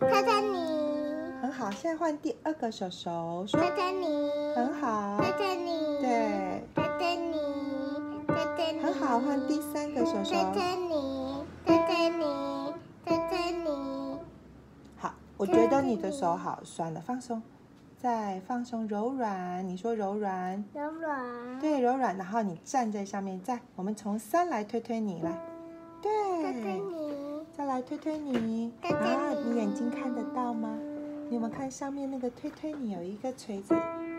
泰坦尼，很好。现在换第二个手手，说。泰坦尼，很好。泰，坦尼，对，泰坦尼，泰坦尼，很好。换第三个手手，泰坦尼，泰坦尼，泰坦尼，好。我觉得你的手好酸了，放松，再放松，柔软。你说柔软，柔软，对，柔软。然后你站在上面，再我们从三来推推你来，泰坦对，尼，再来推推你。推推然后你你眼睛看得到吗？你有没有看上面那个推推你有一个锤子？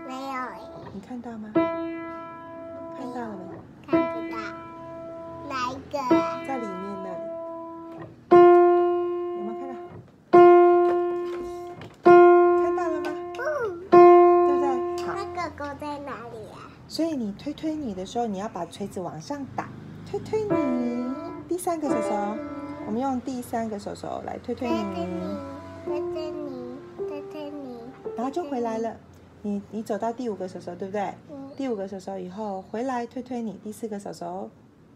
没有诶，你看到吗？看到了没？看不到，哪一个啊？在里面那里，有没有看到？看到了吗？嗯，对不对？好，那狗狗在哪里啊？所以你推推你的时候，你要把锤子往上打，推推你。第三个手手，我们用第三个手手来推推你，推推你，，泰坦尼，泰坦尼，然后就回来了。你你走到第五个手手，对不对？嗯，第五个手手以后回来推推你，第四个手手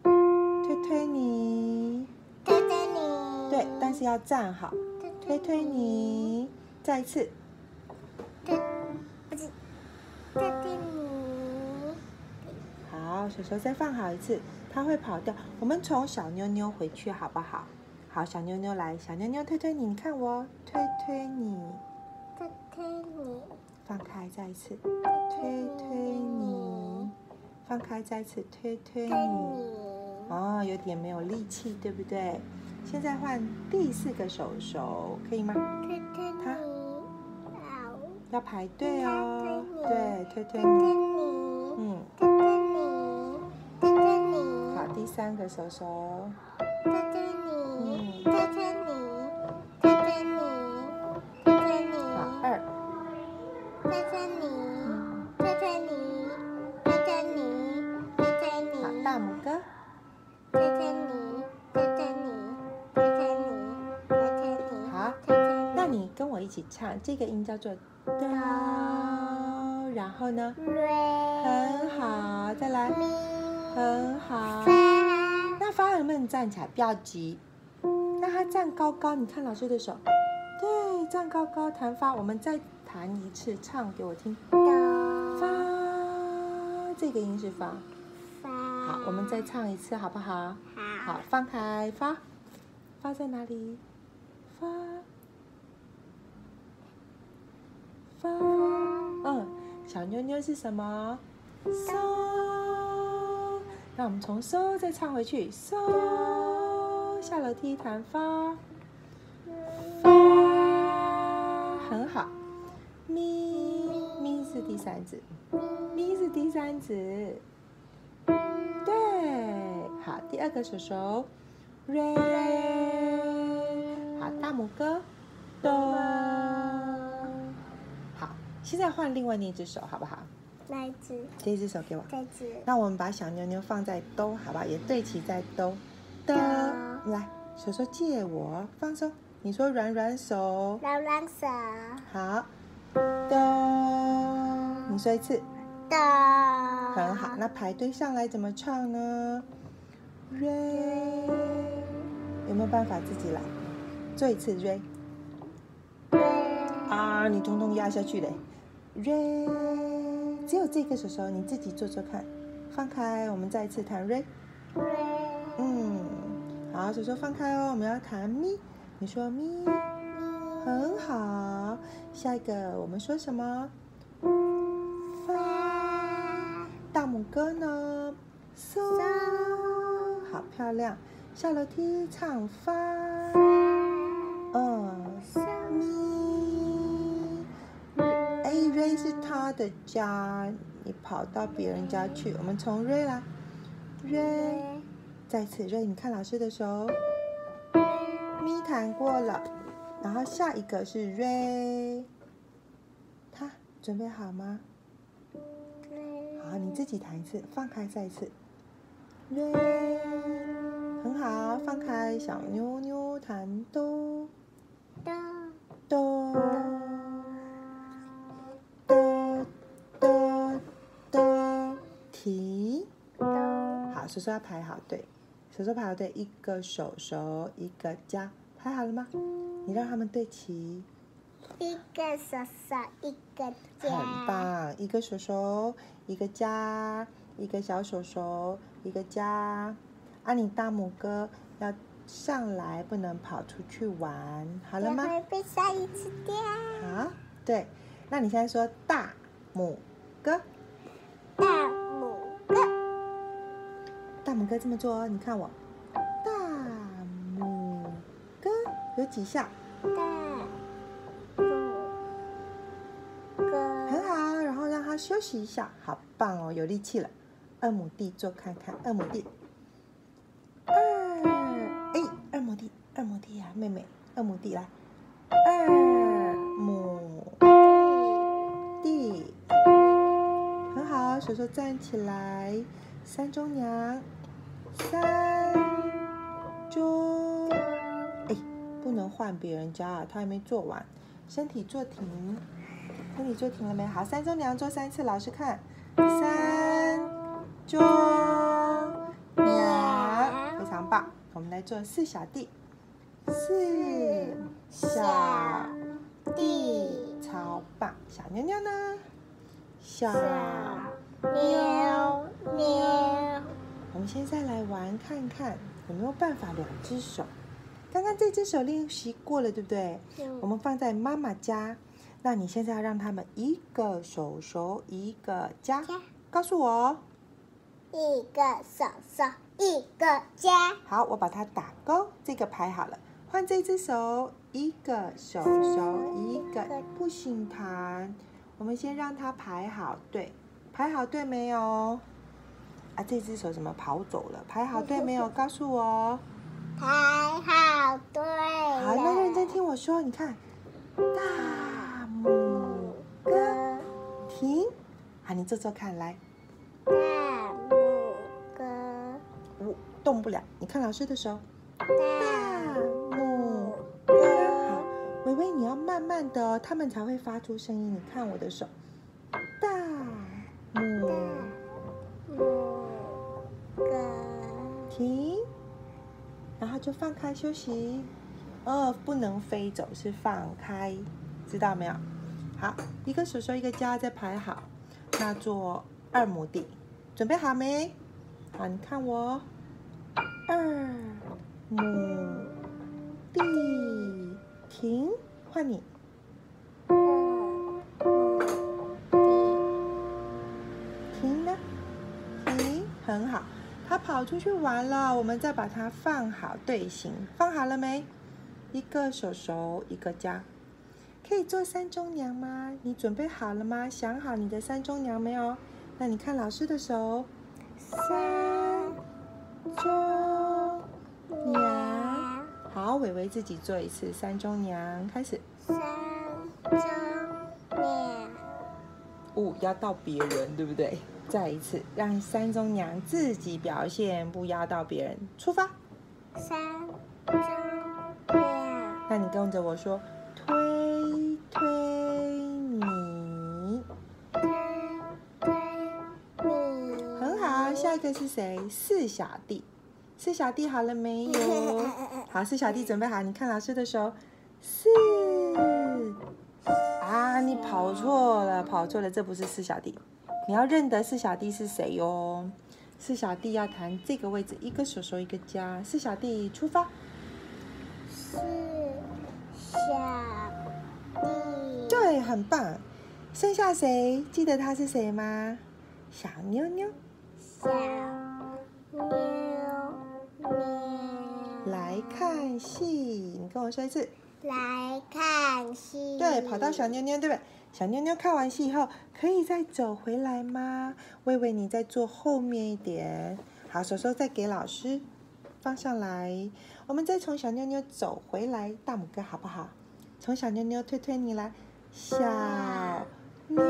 推推你，推推你，对，但是要站好，推推你，再一次，推，不是，推推你，好，手手再放好一次，它会跑掉。我们从小妞妞回去好不好？好，小妞妞来，小妞妞推推你，你看我推推你，推推你，放开，再一次推推你，放开，再一次推推你。哦，有点没有力气，对不对？现在换第四个手手，可以吗？推推它，好，要排队哦。对，推推你。嗯，三个手手。泰坦尼，嗯，泰坦尼，泰坦尼，泰坦尼，好，二。泰坦尼，嗯，泰坦尼，泰坦尼，泰坦尼，好，大拇哥。泰坦尼，泰坦尼，泰坦尼，泰坦尼，好那你跟我一起唱，这个音叫做哆，然后呢？瑞，很好，再来，咪，很好。发，那发能不能站起来？不要急，让他站高高。你看老师的手，对，站高高弹发。我们再弹一次，唱给我听。哆，发，这个音是发。发，好，我们再唱一次，好不好？好，好，放开发，发在哪里？发，发，嗯，小妞妞是什么？嗦，那我们从嗦再唱回去，嗦，下楼梯弹发，发，很好，咪，咪是第三指，咪是第三指，对，好，第二个手手，re，好，大拇哥，哆，好，现在换另外那只手，好不好？那一只，这只手给我。这只，那我们把小妞妞放在兜，好吧？也对齐在兜。的，来，手手借我，放松。你说软软手，软软手，好。的，你说一次，哆，很好。那排队上来怎么唱呢？re，有没有办法自己来？做一次 re。啊，你通通压下去嘞。re，只有这个手手你自己做做看。放开，我们再一次弹 re。瑞，嗯，好，手手放开哦，我们要弹咪。你说咪，很好。下一个我们说什么？发。大拇哥呢？嗦。好漂亮。下楼梯唱发。是他的家，你跑到别人家去。我们从 Ray 来，Ray。再次 Ray，你看老师的手，咪弹过了，然后下一个是 Ray。他准备好吗？好，你自己弹一次，放开再一次。Ray，很好，放开，小妞妞弹哆哆，哆哆好，手手要排好队，手手排好队，一个手手一个家，排好了吗？你让他们对齐，一个手手，一个很，棒。一个手手，一个家，一个小手手，一个家。啊，你大拇哥要上来，不能跑出去玩，好了吗？会被鲨鱼吃掉。好，对。那你现在说大拇哥，大拇哥这么做哦。你看我，大拇哥有几下？大拇哥，很好，然后让他休息一下，好棒哦，有力气了。二亩地做看看，二亩地，二，哎，二亩地，二亩地呀、妹妹，二亩地来，二亩地，很好，手手站起来，三中娘，三中，哎，不能换别人家啊，他还没做完，身体坐停。身体做停了没？好，三中娘做三次，老师看，三中娘，非常棒。我们来做四小弟，四小弟，超棒。小妞妞呢？小喵喵，我们现在来玩看看有没有办法两只手。刚刚这只手练习过了，对不对？我们放在妈妈家，那你现在要让他们一个手手一个家，告诉我哦。一个手手，一个家，好，我把它打勾，这个排好了，换这只手，一个手手一个，不行弹。我们先让它排好队，排好队没有？啊，这只手怎么跑走了？排好队没有？告诉我哦。排好队好，那认真。听我说，你看，大拇哥停，好，你做做看，来，大拇哥，我动不了，你看老师的手，大大拇哥好，，微微你要慢慢的哦，他们才会发出声音。你看我的手，就放开休息。哦，不能飞走，是放开，知道没有？好，一个手手一个家，再排好。那做二亩地，准备好没？好，你看我，二亩地，停，换你。大拇地，停了，停，很好。它跑出去玩了，我们再把它放好队形，放好了没？一个手手，一个家，可以做三中娘吗？你准备好了吗？想好你的三中娘没有？那你看老师的手，三中娘。好，伟伟自己做一次三中娘，开始。三中，五要到别人，对不对？再一次，让三中娘自己表现，不压到别人。出发。三中娘，那你跟着我说，推推你，推推你，很好。下一个是谁？四小弟。四小弟好了没有？好，四小弟准备好，你看老师的手，四。啊，你跑错了，跑错了，这不是四小弟。你要认得四小弟是谁哟。四小弟要弹这个位置，一个手手一个家。四小弟出发。四小弟，对，很棒。剩下谁？记得他是谁吗？小妞妞。小妞妞，来看戏，你跟我说一次。来看戏，对，跑到小妞妞，对不对？小妞妞看完戏以后，可以再走回来吗？微微，你再坐后面一点。好，手手再给老师放上来。我们再从小妞妞走回来，大拇哥好不好？从小妞妞推推你来，小妞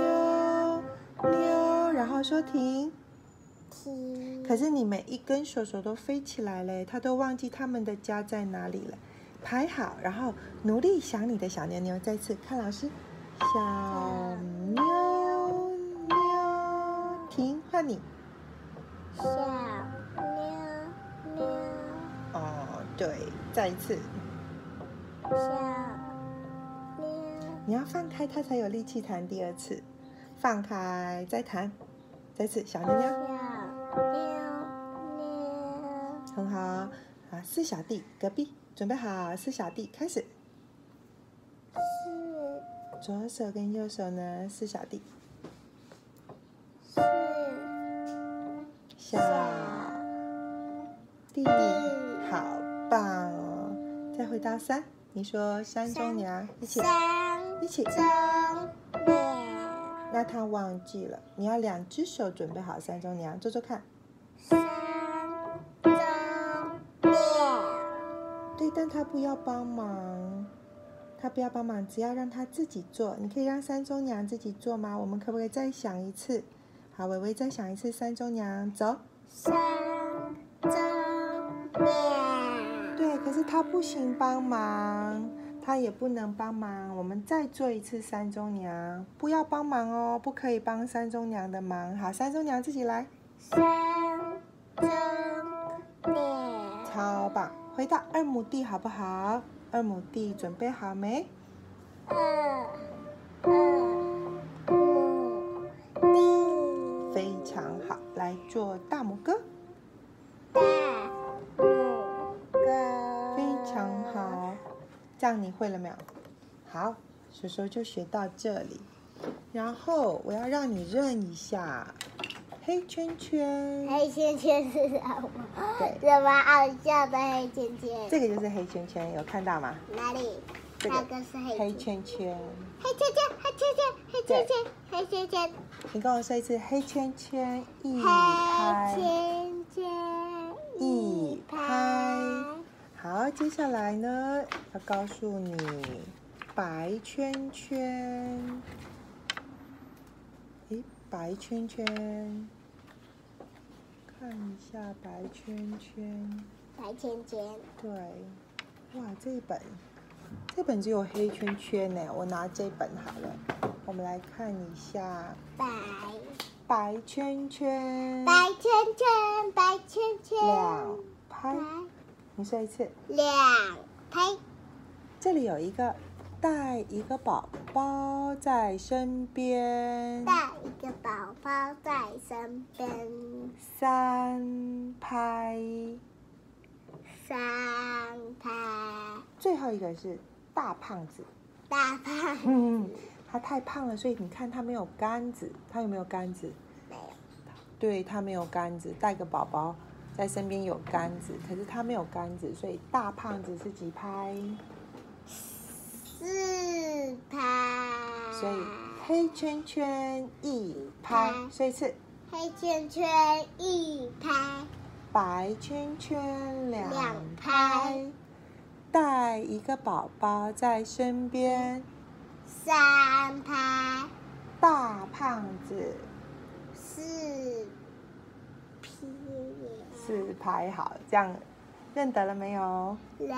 妞，然后说停。停，可是你每一根手手都飞起来嘞，他都忘记他们的家在哪里了。排好，然后努力想你的小妞妞。再次看老师，小妞妞，停，换你。小妞妞，哦，对，再一次。小你要放开它才有力气弹第二次。放开，再弹，再次小妞妞，小妞妞很好。啊，四小弟隔壁准备好，四小弟开始。四左手跟右手呢，四小弟。四小弟，好棒哦！再回到三，你说山中娘，一起一起。那他忘记了，你要两只手准备好山中娘，做做看。三但他不要帮忙，他不要帮忙，只要让他自己做。你可以让山中娘自己做吗？我们可不可以再想一次？好，伟伟再想一次，山中娘走。三中娘对，可是他不行帮忙，他也不能帮忙。我们再做一次山中娘，不要帮忙哦，不可以帮山中娘的忙。好，山中娘自己来，三中娘超棒。回到二亩地好不好？二亩地准备好没？二二亩地非常好，来做大拇哥，大拇哥非常好。这样你会了没有？好，叔叔就学到这里。然后我要让你认一下黑圈圈，黑圈圈是什么？对什么好笑的黑圈圈？这个就是黑圈圈，有看到吗？哪里？这哪个是黑？圈圈，黑圈圈，黑圈圈，黑圈圈，黑圈圈，你跟我说一次，黑圈圈一拍黑。圈圈一拍好，接下来呢，要告诉你白圈圈。诶，白圈圈，看一下白圈圈。白圈圈，对，哇，这一本，这本只有黑圈圈呢。我拿这本好了，我们来看一下。白。白圈圈。白圈圈，白圈圈，两拍，你说一次。两拍，这里有一个带一个宝宝在身边，带一个宝宝在身边，三拍，三拍，最后一个是大胖子，大胖嗯，他太胖了，所以你看他没有杆子，他有没有杆子？没有，对他没有杆子，带个宝宝在身边有杆子，可是他没有杆子，所以大胖子是几拍？四拍，所以黑圈圈一拍，所以是。黑圈圈一拍，白圈圈两两拍拍，带一个宝宝在身边，三拍，大胖子。四拍，四拍好，这样认得了没有？人